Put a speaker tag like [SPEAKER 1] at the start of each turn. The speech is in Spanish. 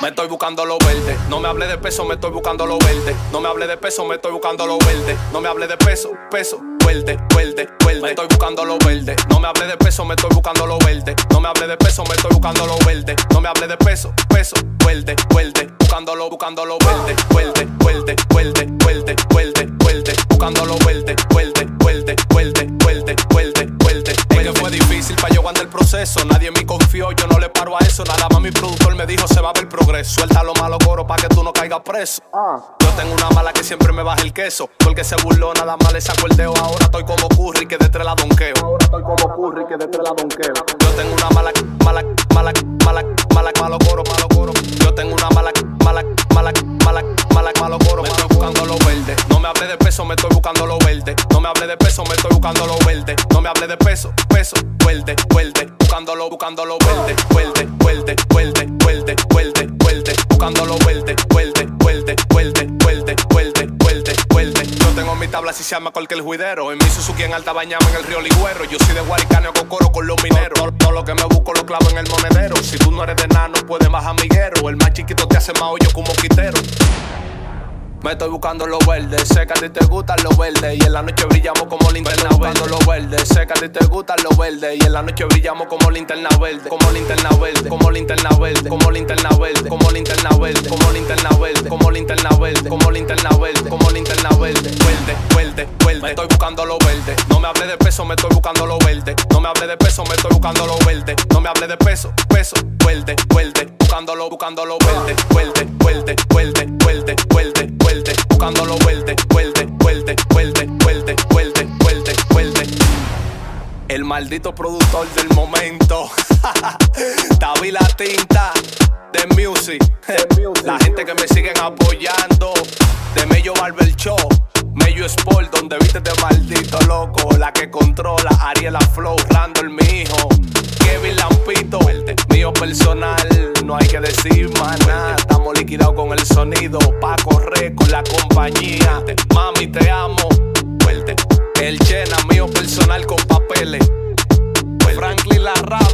[SPEAKER 1] Me estoy buscando lo verde. No me hable de peso, me estoy buscando lo verde. No me hable de peso, me estoy buscando lo verde. No me hable de peso, peso, verde, verde, verde. Me estoy buscando lo verde. No me hable de peso, me estoy buscando lo verde. No me hable de peso, me estoy buscando lo verde. No me hable de peso, peso, verde, verde. Buscándolo, buscándolo verde, verde, verde, verde, verde, verde, verde. Buscándolo verde, difícil para yo aguantar el proceso. Nadie me confió, yo no le paro a eso. Nada más mi productor me dijo se va a ver progreso. Suelta lo malo coro para que tú no caigas preso. Yo tengo una mala que siempre me baja el queso. Porque se burló, nada más le saco el dedo. Ahora estoy como curry que detrás la donqueo. Ahora estoy como curry que detrás la donqueo. Yo tengo una mala, mala, mala, mala, mala, malo coro, malo coro. Yo tengo una mala, mala, mala, mala, mala, malo coro. Me estoy buscando lo verde. No me hable de peso, me estoy buscando lo verde. No me hable de peso, me estoy buscando lo verde. No me hable de peso, peso, verde, verde. Buscándolo, buscándolo verde, verde, verde, verde, verde, verde, verde. Buscándolo verde, verde, verde, verde, verde, verde, verde, verde. Yo tengo mi tabla si se llama cualquier juidero. En mi Suzuki en alta bañama en el río Ligüero. Yo soy de Guaricano con coro con los mineros. Todo, lo que me busco lo clavo en el monedero. Si tú no eres de nano, puedes más amiguero. El más chiquito te hace más hoyo como quitero. Me estoy buscando lo verde, sé que a ti te gustan los verdes Y en la noche brillamos como linterna sé que a ti te gustan los verdes. Y en la noche brillamos como linterna verde. Como linterna verde, como linterna verde. Como linterna verde, como linterna verde. Como linterna verde, como linterna verde. Como linterna verde, como linterna verde. Verde, verde, verde. Me estoy buscando lo verde. No me hable de peso, me estoy buscando lo verde. No me hable de peso, me estoy buscando lo verde. No me hable de peso, peso, verde, verde. Buscándolo, buscándolo verde, verde, verde, verde, maldito productor del momento. David la tinta de music. La gente que me siguen apoyando. De Mello Barber Show. Mello Sport, donde viste de maldito loco. La que controla Ariela Flow, Randall, mi hijo. Kevin Lampito, el mío personal. No hay que decir más nada. Estamos liquidados con el sonido. pa correr con la compañía. Mami, te amo. El chena mío personal con papeles. Franklin Larrao